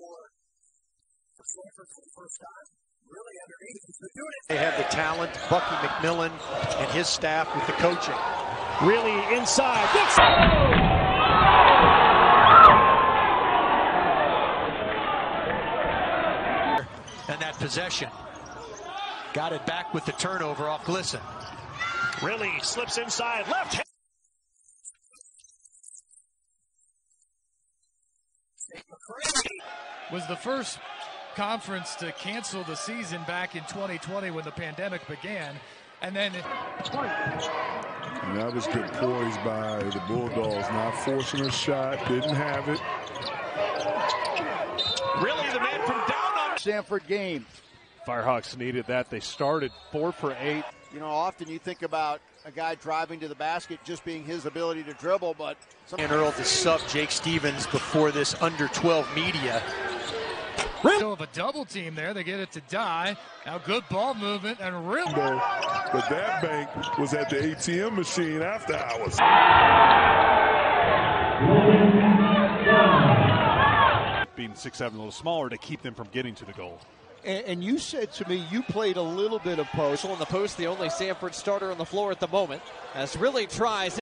for for the first time. Rillie underneath. They have the talent, Bucky McMillan and his staff with the coaching. Rillie inside. And that possession. Got it back with the turnover off Glisten. Rillie slips inside. Left was the first conference to cancel the season back in 2020 when the pandemic began. And then And that was good poise by the Bulldogs, not forcing a shot, didn't have it. Really the man from down on Samford game. Firehawks needed that. They started four for eight. You know, often you think about a guy driving to the basket just being his ability to dribble, but Some- And Earl to sub Jake Stevens before this under 12 media. still have a double team there. They get it to die. Now good ball movement and real. But that bank was at the ATM machine after hours. Being six seven, a little smaller to keep them from getting to the goal. And, and you said to me you played a little bit of post. On the post, the only Samford starter on the floor at the moment, as Rillie tries